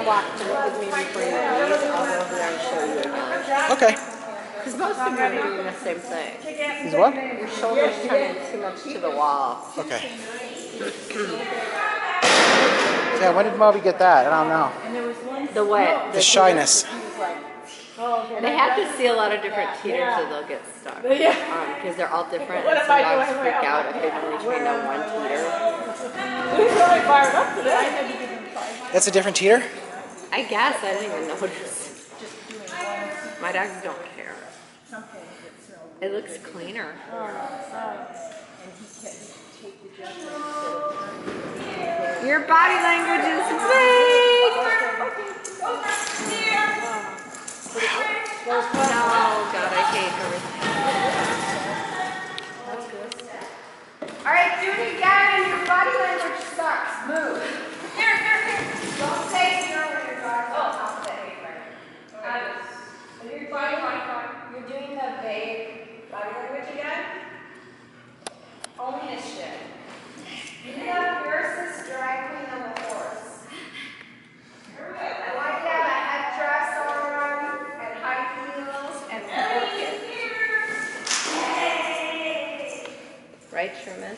to walk through with me before you leave. I'll go over there and show you again. Okay. Because most of them are doing the same thing. Is what? Your shoulders turning too much to the wall. Okay. Yeah, when did Moby get that? I don't know. The what? The shyness. They have to see a lot of different teeters or they'll get stuck. Because um, they're all different. And some dogs freak out if they've only trained on one teeter. That's a different teeter? I guess I didn't even notice. My dogs don't care. It looks cleaner. Your body language is big. No, oh, God, I hate everything. All right, do it again. Your body language sucks. Move. Here, here, here. Don't say you're with your dog. Oh, I'll say it right. Um, You're doing, you're doing the vague body language again. Only initiative. You have yours drag queen on the horse. I want you to have a headdress on and high heels and work it. Right, Sherman?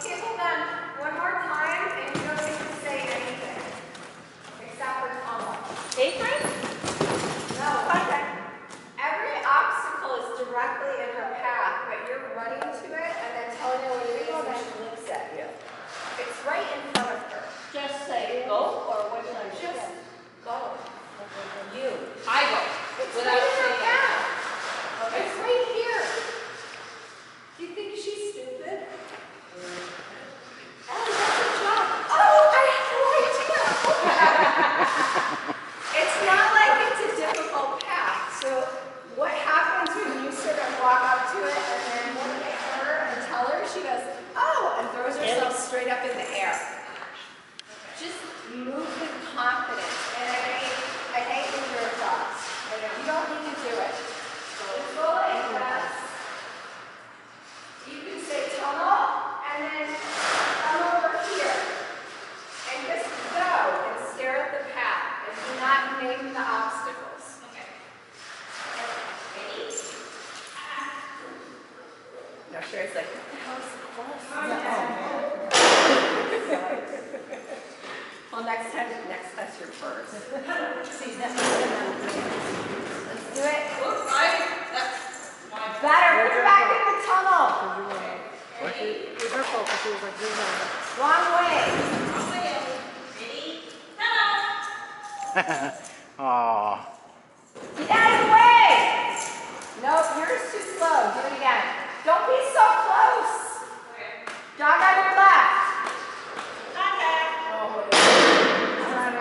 Okay, hold on. One more time, and you don't need to say anything. Except for Tama. Apron? No, okay. Every obstacle is directly in her path, but you're running to it and then telling her what it is and she looks at you. It's right in front of her. Just say go or what should I Just say? go. You. I go. It's Without right in her saying. path. It's right here. Do you think she's stupid? Ellie, that's her job. Oh, I have no idea. It's not like it's a difficult path. So what happens when you sort of walk up to it and then look at her and tell her, she goes, oh, and throws herself straight up in the air. Just move with confidence. And I hate, I hate when you're dogs. You don't need to do it. Just go like that. You can say tunnel and then come over here. And just go and stare at the path and do not name the obstacles. Okay. Ready? No, it's like, what the hell Well, next time, next time's your first. See, that's Let's do it. Better, put it back in the tunnel. Be careful, because he was like, this is Wrong way. Aw. Get out of the way! Nope, yours too slow. Do it again. Don't be so close. Dog on your left.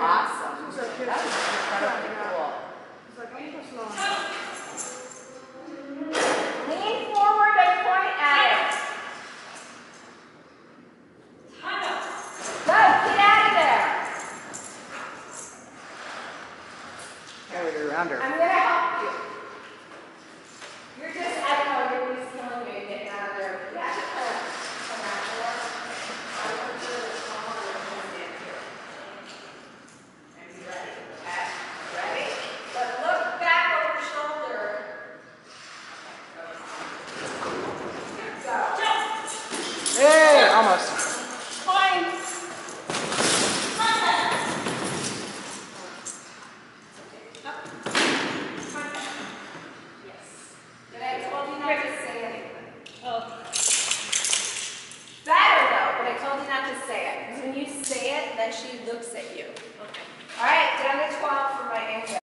Awesome. That was incredibly cool. Lean forward and point at it. Go, get out of there. Gotta around her. I'm gonna help you. You're just, I don't know, you're just telling me getting out of there. You to kind of come out more. I'm gonna do it smaller and stand here. And be ready, okay? Ready? But look back over your shoulder. Go. Hey, almost. she looks at you.